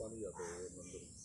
पानी जाता है मंदिर में।